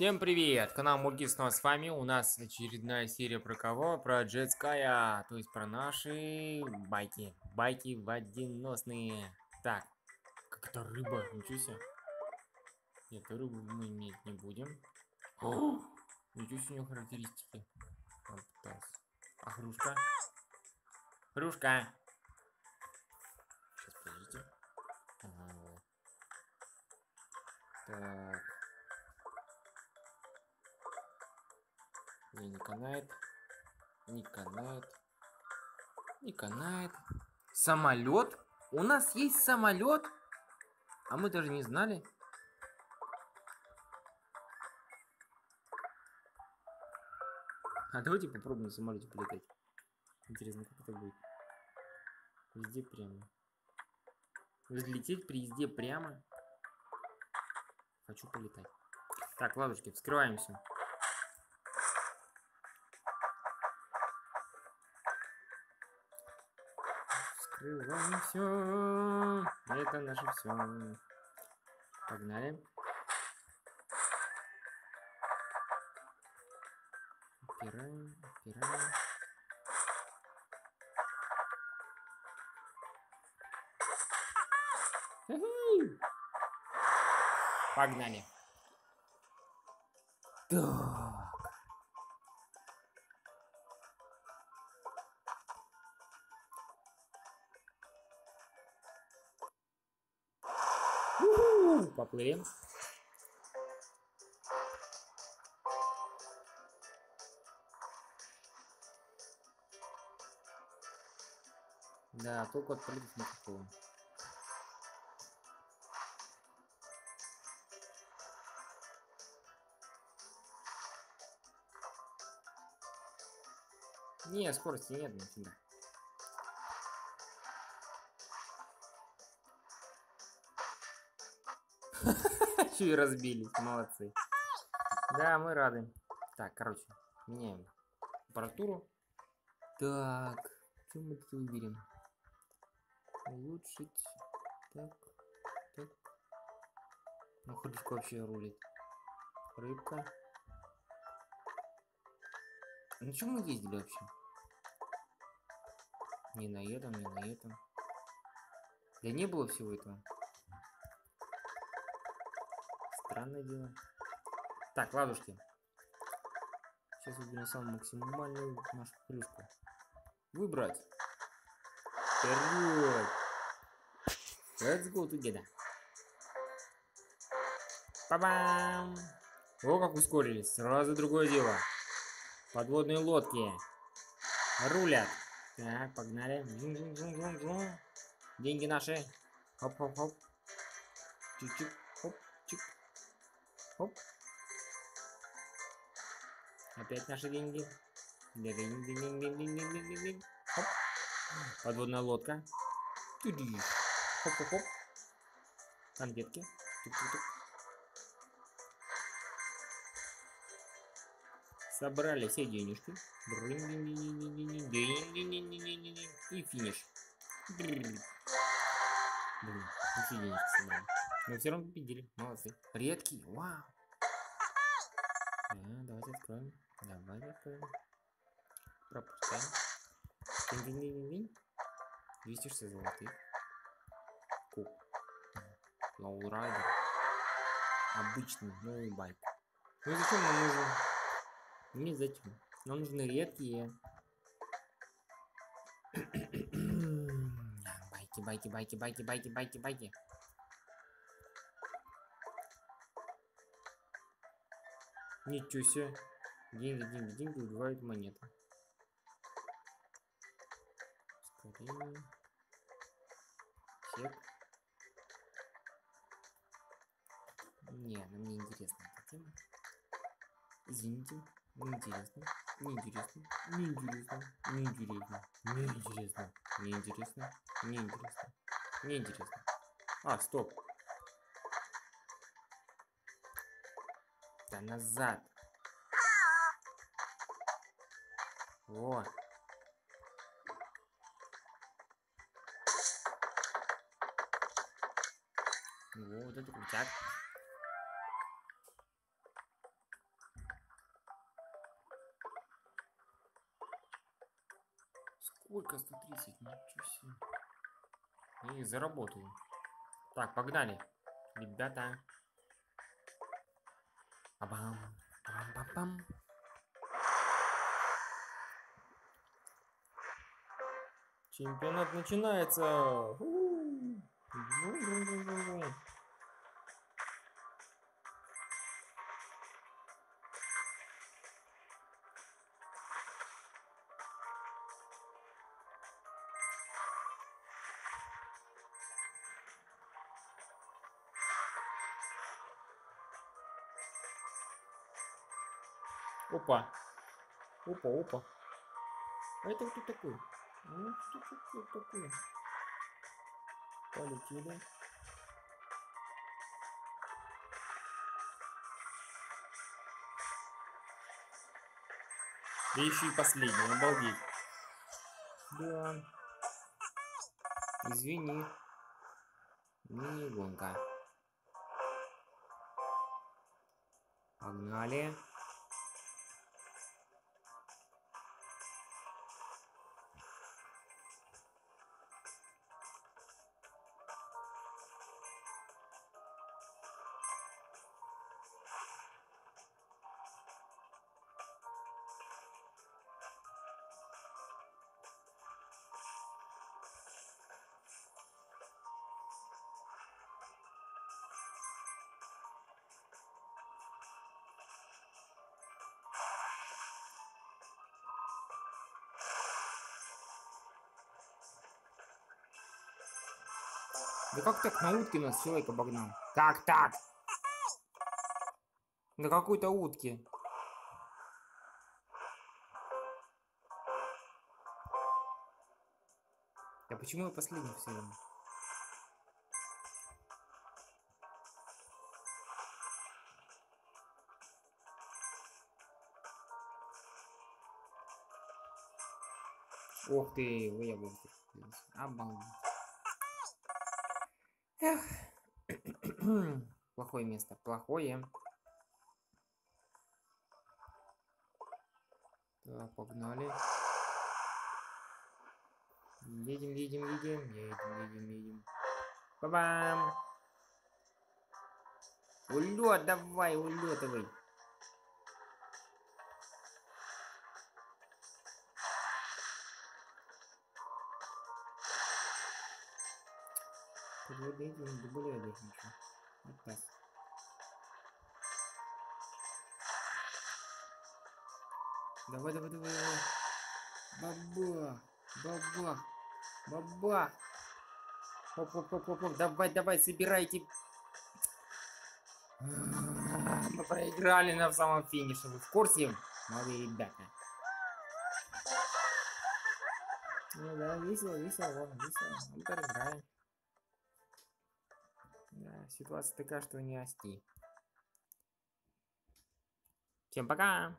Всем привет! Канал Мурги снова с вами. У нас очередная серия про кого? Про Джетская, то есть про наши байки. Байки водоносные. Так, как это рыба? Ничего себе. Нет, рыбу мы иметь не будем. О, ничего себе у него характеристики. А хрюшка? Хрюшка! Сейчас, подождите. Ага. Так. Не, не канает. Не канает. Не канает. Самолет? У нас есть самолет? А мы даже не знали. А давайте попробуем на самолете полетать. Интересно, как это будет. Везде прямо. Взлететь при езде прямо. Хочу полетать. Так, ладушки, вскрываемся. Вскрываем все. Это наше все. Погнали. Опираем, опираем. Погнали. Так. Поплыли. Да, только от полетов никакого. Не, скорости нет нифига. Че и разбились, молодцы. Да, мы рады. Так, короче, меняем аппаратуру. Так, что мы тут выберем? Улучшить. Так, так. Ну, ходочка вообще рулит. Рыбка. На чем мы ездили вообще? Не на этом, не на этом. Да не было всего этого. Странное дело. Так, ладушки. Сейчас выберем самую максимальную нашу крышку. Выбрать. Вперед! Let's go together. Па-бам! О, как ускорились. Сразу другое дело. Подводные лодки. Рулят. Так, погнали. Деньги наши. Хоп-хоп-хоп. Чик-чик. Хоп. Хоп. Опять наши деньги. Хоп. Подводная лодка. Хоп-хоп-хоп. Конфетки. Тук-тук-тук. Собрали все денежки. И финиш. Блин, все денежки собрали. Но все равно победили. Молодцы. Редкий. Вау. Да, давайте откроем. Давайте откроем. Пропускаем. Динь-динь-динь-динь. 260 золотых. Куб. Lowrider. Обычный новый байк. Ну зачем нам нужен? Не зачем. Нам нужны редкие. Байки, байки, байки, байки, байки, байки, байки. Ничего себе. Деньги, деньги, деньги убивают монеты. Скорее. Чек. Не, нам не интересна эта тема. Извините неинтересно, неинтересно, неинтересно, неинтересно, неинтересно, неинтересно, неинтересно, неинтересно. А, стоп. Да назад. Вот. Вот это крутяк. Сколько? 130, ничего себе. И заработаю. Так, погнали. Ребята. Пам-пам. Пам-пам-пам. Чемпионат начинается. У-у-у. Ву-ву-ву-ву-ву. Опа. Опа, опа. А это кто такой? Ну, такое такое? Полетели. Да еще и последний, обалдеть. Да. Извини. Мини-гонка. Погнали. Да как так на утке нас человек обогнал? Как так? На какой-то утке. Да почему я последний все время? Ох ты, выебался. Обалдеть. Плохое место. Плохое. Так, погнали. Едем, едем, едем, едем, едем, едем. Ба-бам! Улет, давай, улетывай. Подводить не более ничего. Вот так. Давай, давай, давай, давай. Баба, баба, баба. Оп, оп, оп, оп, оп. Давай, давай, собирайте. Мы проиграли на самом финише. Вы в курсе, молодые ребята? Ну да, весело, весело, ладно, весело. Мы проиграем. Ситуация такая, что не ости. Всем пока!